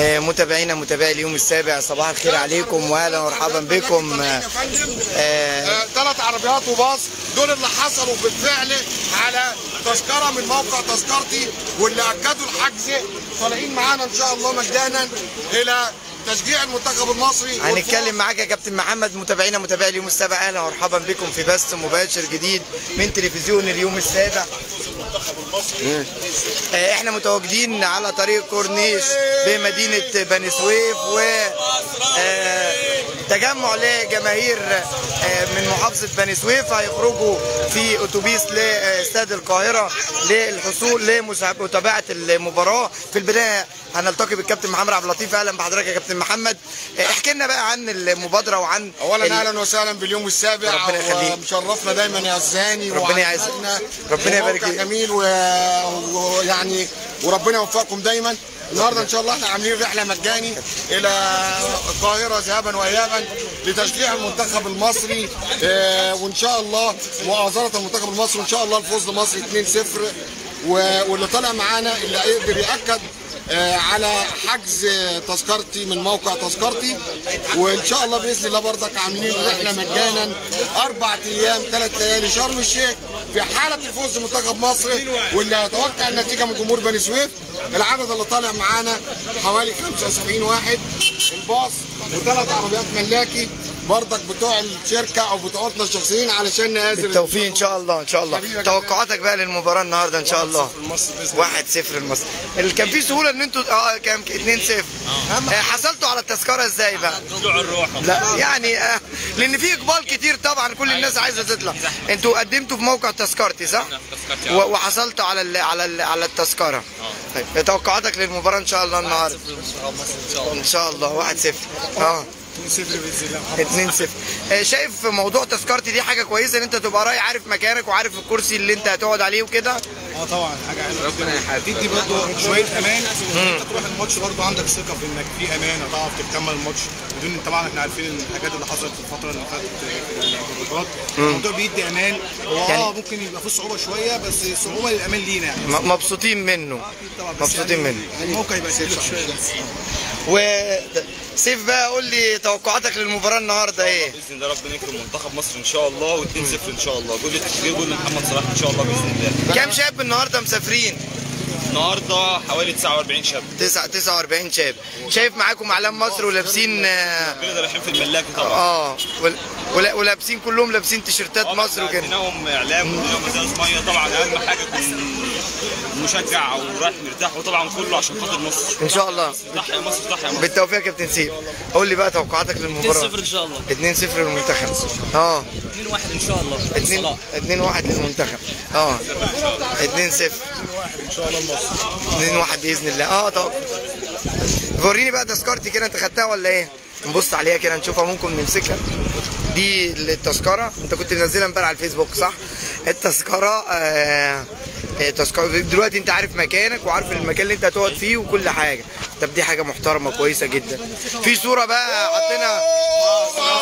آه، متابعينا متابعي اليوم السابع صباح الخير عليكم واهلا ومرحبا بكم. آه، آه، ثلاث عربيات وباص دول اللي حصلوا بالفعل على تذكرة من موقع تذكرتي واللي أكدوا الحجز طالعين معانا إن شاء الله مجانا إلى تشجيع المنتخب المصري هنتكلم معاك يا كابتن محمد متابعينا متابعي اليوم السابع. أهلا ومرحبا بكم في بث مباشر جديد من تلفزيون اليوم السابع. آه، إحنا متواجدين على طريق كورنيش بمدينة بني سويف و تجمع لجماهير آه، من محافظة بني سويف هيخرجوا في أتوبيس لأستاد القاهرة للحصول لمتابعة المباراة في البداية هنلتقي بالكابتن محمد عبد اللطيف أهلا بحضرتك يا كابتن محمد آه، احكي لنا بقى عن المبادرة وعن ال- اولا أهلا وسهلا باليوم السابع ربنا يخليك. ومشرفنا دايما يا الزهاني ربنا يعزك. ربنا يبارك فيك. جميل و- ويعني وربنا يوفقكم دايما النهارده إن شاء الله إحنا عاملين رحلة مجاني إلى القاهرة ذهابا وايابا لتشجيع المنتخب المصري آه، وإن شاء الله مؤازره المنتخب المصري وان شاء الله الفوز لمصر 2-0 و- واللي طالع معانا اللي يقدر يأكد على حجز تذكرتي من موقع تذكرتي. وإن شاء الله بإذن الله برضك عاملين رحله مجانا أربع أيام ثلاث ليالي شرم الشيخ في حالة الفوز بمنتخب مصر واللي هيتوقع النتيجة من جمهور بني سويف. العدد اللي طالع معانا حوالي 75 واحد. الباص وثلاث عربيات ملاكي. برضك بتوع الشركة أو بتوعنا الشخصيين علشان نقازل بالتوفيق إن شاء الله إن شاء الله. توقعاتك بقى للمباراة النهارده إن شاء الله. مصر بإذن الله. 1 0 لمصر. اللي كان في سهولة إن أنتوا آه كام 2 0 حصلتوا على التذكرة إزاي بقى؟ طلوع الروح. لا يعني آه لأن في إقبال كتير طبعا كل الناس عايزة تطلع. أنتوا قدمتوا في موقع تذكرتي صح؟ و- وحصلتوا على ال على ال على التذكرة. طيب توقعاتك للمباراة إن شاء الله النهارده. إن شاء الله. 1 0 آه 2 0 شايف موضوع تذكرتي دي حاجة كويسة إن أنت تبقى رايح عارف مكانك وعارف الكرسي اللي أنت هتقعد عليه وكده؟ آه طبعا حاجة حلوة. جدا بتدي برضه شوية أمان. أنت تروح الماتش برضه عندك ثقة في إنك في أمان هتعرف تكمل الماتش. بدون طبعا إحنا عارفين الحاجات اللي حصلت في الفترة اللي فاتت في البطولات. الموضوع بيدي أمان. هو يعني- آه ممكن يبقى فيه صعوبة شوية بس صعوبة للأمان لينا يعني. مبسوطين منه. بس مبسوطين يعني منه. الموقع يبقى سهل شوية. وسيف بقى قول لي توقعاتك للمباراة النهارده إيه؟ بإذن الله ربنا يكرم منتخب مصر إن شاء الله و2 0 إن شاء الله. جول التشجيع جول محمد صلاح إن شاء الله بإذن الله. كام شاب النهارده مسافرين؟ النهارده حوالي 49 شاب. تسعة 49 شاب. شايف معاكم إعلام مصر ولابسين آه كل ده رايحين في الملاك طبعا. آه، ول- ولا- ولابسين كلهم لابسين تيشيرتات مصر وكده. اديناهم إعلام واديناهم ازاز ميه طبعا أهم حاجة مشجع أو رايح مرتاح وطبعا كله عشان خاطر مصر. إن شاء الله. تحيا مصر تحيا مصر. بالتوفيق يا كابتن سيف قول لي بقى توقعاتك للمباراة. 2-0 إن شاء الله. 2 0 للمنتخب. آه. 2-1 إن شاء الله. 2 صلاح. 2 1 للمنتخب. آه. 2 0 ان شاء الله مصر 2 1 بإذن الله. آه طب. وريني بقى تذكرتي كده أنت خدتها ولا إيه؟ نبص عليها كده نشوفها ممكن نمسكها. دي التذكرة. انت كنت منزلها امبارح على الفيسبوك صح؟ التذكرة آه آه، تذكرة. دلوقتي انت عارف مكانك وعارف المكان اللي انت هتقعد فيه وكل حاجة. طب دي حاجة محترمة كويسة جدا. في صورة بقى حاطينها. طبعا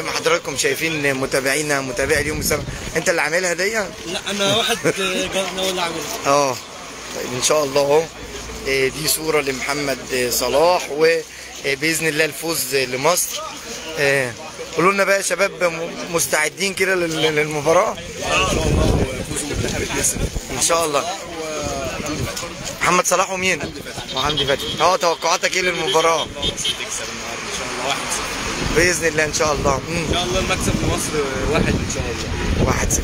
زي ما حضراتكم شايفين متابعينا متابعي اليوم السابع انت اللي عاملها دي؟ لا أنا واحد جارنا هو اللي عاملها. آه. طيب إن شاء الله أهو. آه، دي صورة لمحمد آه، صلاح وباذن الله الفوز لمصر. آه، قولوا لنا بقى يا شباب مستعدين كده لل- للمباراة؟ إن شاء الله محمد صلاح ومين؟ وحمدي فتحي آه توقعاتك إيه للمباراة؟ تكسب النهارده. إن شاء الله 1 بإذن الله إن شاء الله. مم. إن شاء الله المكسب لمصر واحد إن شاء الله. واحد صفر.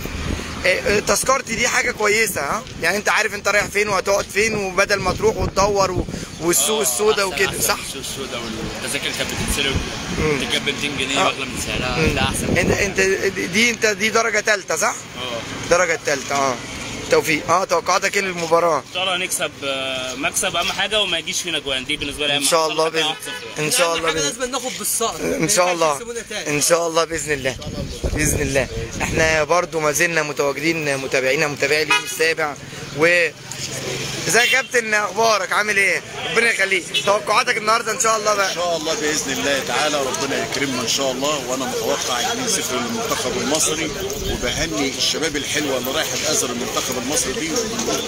آه، آه، تذكرتي دي حاجة كويسة ها؟ يعني أنت عارف أنت رايح فين وهتقعد فين وبدل ما تروح وتدور و... والسوق السوداء وكده صح؟ السوق السوداء والتذاكر كانت بتتسرق تتجاب ب 200 جنيه وأغلى من سعرها ده أحسن. أنت أنت دي أنت دي درجة ثالثه صح؟ آه. درجة الثالثه آه. توفيق آه توقعاتك إيه للمباراة؟ إن شاء الله نكسب آه، مكسب أهم حاجة وما يجيش فينا جوان. دي بالنسبة لي أهم إن شاء. الله باذن. إن شاء الله حاجة باذن لازم ناخد بالصقر. إن شاء الله. إن شاء الله بإذن الله. بإذن الله. إحنا برضو ما زلنا متواجدين متابعينا متابعي اليوم السابع. و ازيك يا كابتن؟ أخبارك؟ عامل إيه؟ ربنا يخليك. توقعاتك النهارده إن شاء الله بقى. إن شاء الله بإذن الله تعالى ربنا يكرمنا إن شاء الله. وأنا متوقع 2-0 للمنتخب المصري. وبهني الشباب الحلوة اللي رايحة تأزر المنتخب المصري دي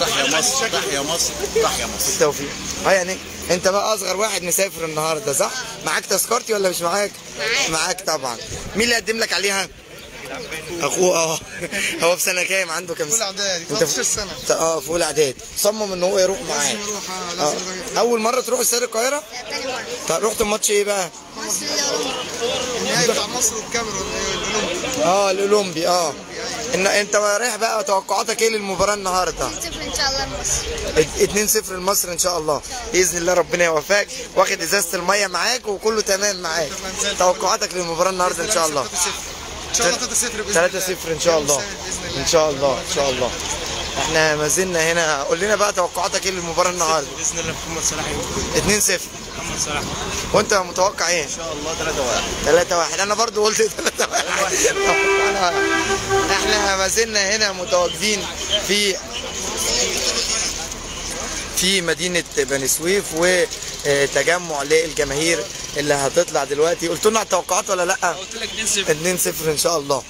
تحيا مصر تحيا مصر تحيا مصر. بالتوفيق. آه يعني انت بقى اصغر واحد مسافر النهارده صح؟ معاك تذكرتي ولا مش معاك؟ معاك. معاك طبعا. مين اللي قدم لك عليها؟ اخوه آه. هو في سنة كام؟ عنده كام اولى إعدادي. انت 13 سنة. آه في اولى إعدادي. صمم إن هو يروح معاك. لازم يروح آه،. لازم يروح. أول مرة تروح استاد القاهرة؟ تاني طب رحت الماتش إيه بقى؟ مصر الأولمبي. النهائي بتاع مصر والكاميرون الأولمبي. آه الأولمبي آه. إن أنت رايح بقى توقعاتك إيه للمباراة النهارده؟ صفر إن شاء الله مصر 2-0 لمصر إن شاء الله. بإذن الله ربنا يوفقك واخد إزازة المية معاك وكله تمام معاك. توقعاتك للمباراة النهارده إن شاء الله. ان شاء الله. 3-0 باذن 3-0 إن شاء الله. إن شاء الله إن شاء الله. إحنا ما زلنا هنا. قول لنا بقى توقعاتك إيه للمباراة النهارده؟ بإذن الله محمد صلاح يفوز 2-0 محمد صلاح. وانت متوقع إيه؟ إن شاء الله 3-1 3-1 أنا برضو قلت 3-1 إحنا ما زلنا هنا متواجدين في في مدينة بني سويف وتجمع للجماهير اللي هتطلع دلوقتي. قلت لنا على التوقعات ولا لأ؟ قلت لك 2 0 2-0 إن شاء الله.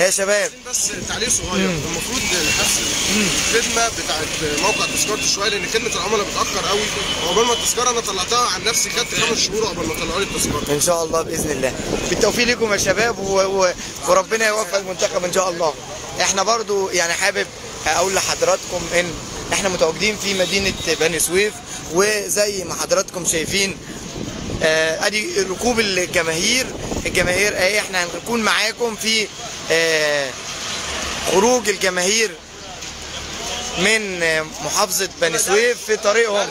يا شباب. بس تعليق صغير. المفروض نحسن الخدمة بتاعت موقع تذكرتي شوية لأن خدمه العملاء بتأخر قوي. وعقبال ما التذكرة أنا طلعتها عن نفسي خدت خمس شهور قبل ما طلعوا لي التذكرة. إن شاء الله بإذن الله. بالتوفيق لكم يا شباب و... و... وربنا يوفق المنتخب إن شاء الله. إحنا برضو يعني حابب أقول لحضراتكم إن إحنا متواجدين في مدينة بني سويف وزي ما حضراتكم شايفين آه، أدي ركوب الجماهير. الجماهير اهي إحنا هنكون معاكم في خروج الجماهير من آه، محافظة بني سويف في طريقهم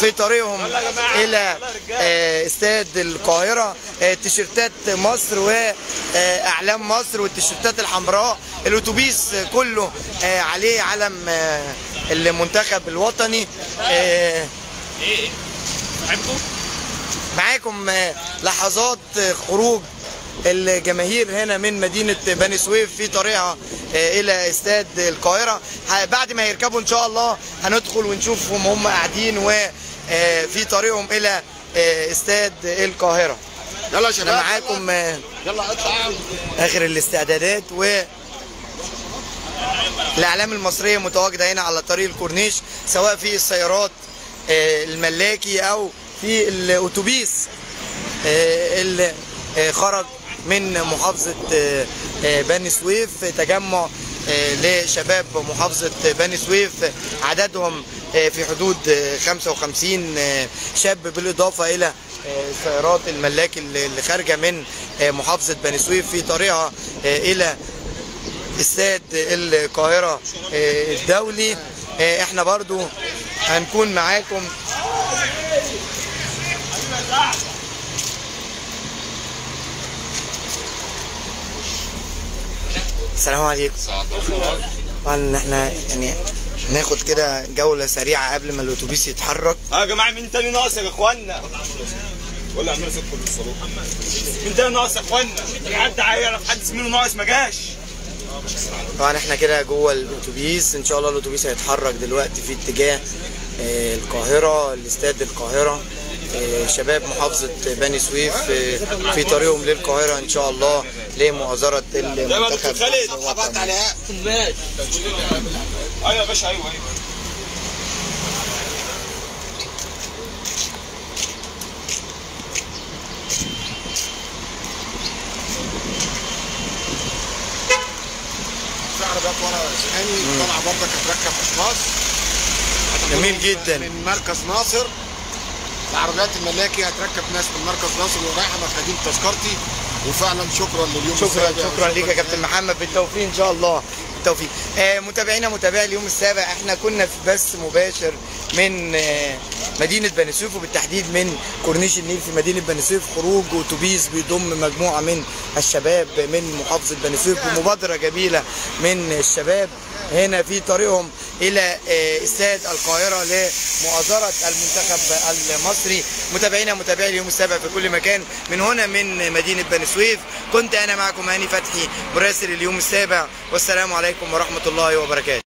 في طريقهم إلى آه، استاد القاهرة آه، تيشيرتات مصر وأعلام مصر والتيشيرتات الحمراء. الأتوبيس كله آه، عليه علم آه، المنتخب الوطني. آه، إيه بحبه معاكم آه، لحظات آه، خروج الجماهير هنا من مدينة بني سويف في طريقها آه، إلى استاد القاهرة. ه- بعد ما يركبوا إن شاء الله هندخل ونشوفهم هم قاعدين وفي طريقهم إلى آه، استاد القاهرة. يلا يا أنا شباب معاكم آه، يلا اطلع. آخر الاستعدادات و الأعلام المصرية متواجدة هنا على طريق الكورنيش سواء في السيارات آه، الملاكي أو في الأتوبيس آه، اللي آه، خرج من محافظة آه، آه، بني سويف. تجمع آه، لشباب محافظة بني سويف. عددهم في حدود آه، 55 آه، شاب بالإضافة إلى آه، سيارات الملاكي اللي خارجة من محافظة بني سويف. في طريقها إلى استاد القاهرة آه، الدولي. إحنا برضو هنكون معاكم. السلام عليكم. طبعا إحنا يعني ناخد كده جولة سريعة قبل ما الأتوبيس يتحرك. آه يا جماعة مين تاني ناقص يا إخوانا؟ ولا عمال ادخل الصالون مين تاني ناقص يا إخوانا؟ حد هيعرف حد زميله ناقص؟ ما جاش. طبعا إحنا كده جوه الأتوبيس. إن شاء الله الأتوبيس هيتحرك دلوقتي في اتجاه آه، القاهرة لاستاد القاهرة. آه، شباب محافظة بني سويف آه، في طريقهم للقاهرة إن شاء الله. لمؤازره زي ما دكتور المنتخب خالد الوطني. ماشي أيوه يا باشا أيوه أيوه. ورا برضك هتركب اشخاص جميل جدا. من مركز ناصر. العربيات الملاكي هتركب ناس من مركز ناصر ورايحة مخاديم تذكرتي. وفعلا شكرا لليوم شكرا السابع شكرا ليك يا كابتن محمد. بالتوفيق إن شاء الله. بالتوفيق. آه متابعينا متابعي اليوم السابع إحنا كنا في بث مباشر من آه مدينة بني سويف وبالتحديد من كورنيش النيل في مدينة بني سويف. خروج اتوبيس بيضم مجموعة من الشباب من محافظة بني سويف. بمبادرة جميلة من الشباب هنا في طريقهم. إلى آه، استاد القاهرة لمؤازرة المنتخب المصري. متابعينا متابعي اليوم السابع في كل مكان من هنا من مدينة بني سويف. كنت أنا معكم هاني فتحي مراسل اليوم السابع. والسلام عليكم ورحمة الله وبركاته.